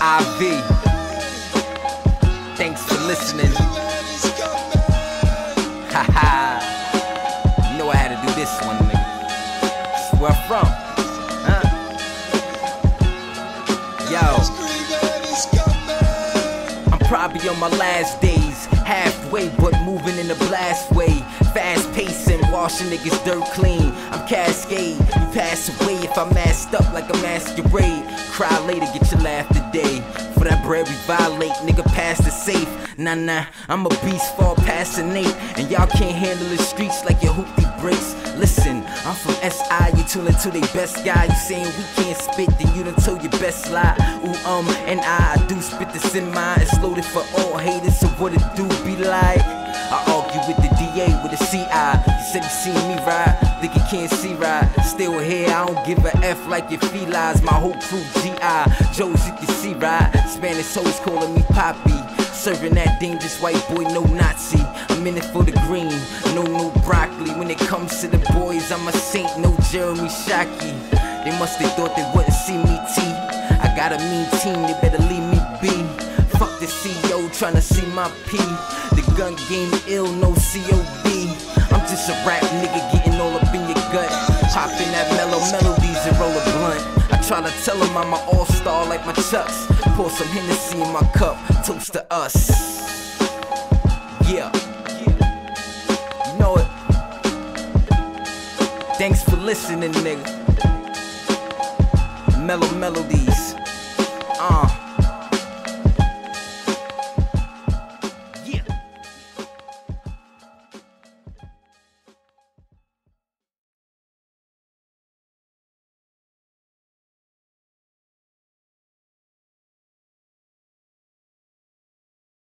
IV. Thanks for listening. Haha. know I had to do this one, nigga. Where I'm from? Huh? Yo. I'm probably on my last days. Halfway, but moving in a blast way. Fast pacing, washing niggas dirt clean. I'm cascade. You pass away if I masked up like a masquerade. Cry later, get your laugh today. For that bread we violate, nigga pass the safe. Nah nah, I'm a beast, fall past an eight. And y'all can't handle the streets like your hoopty breaks. Listen, I'm from SI, you tune into they best guy. You saying we can't spit, then you done told your best lie. Ooh, um, and I, I do spit this in mine. It's loaded for all haters, so what it do be like? I argue with the DA, with the CI. You said you seen me ride, think you can't see ride. Still here, I don't give a F like your felines. My whole crew GI, Joes you can see ride. Spanish hoes calling me Poppy. Serving that dangerous white boy, no Nazi. I'm in it for the green, no, no broccoli. When it comes to the boys, I'm a saint, no Jeremy Shockey. They must have thought they wouldn't see me T. I got a mean team, they better leave me be. Fuck the CEO tryna see my P. The gun game ill, no COD. I'm just a rap nigga gut. Popping that Mello Melodiez and roll a blunt. I try to tell them I'm an all-star like my chucks. Pour some Hennessy in my cup, toast to us. Yeah. You know it. Thanks for listening, nigga. Mello Melodiez. Uh.